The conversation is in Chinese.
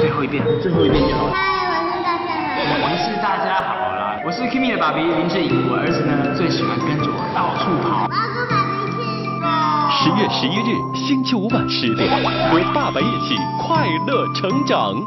最后一遍最后一遍就好了。嗨我是大家好我是大家好了我是 kimi 的爸比林志颖我儿子呢最喜欢跟着我到处跑。我要跟爸比去十月十一日星期五晚十点和爸爸一起快乐成长。